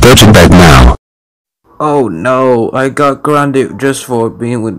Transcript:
Go to bed now. Oh no, I got grounded just for being with